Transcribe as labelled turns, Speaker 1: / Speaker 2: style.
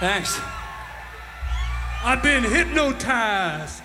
Speaker 1: Thanks.
Speaker 2: I've been hypnotized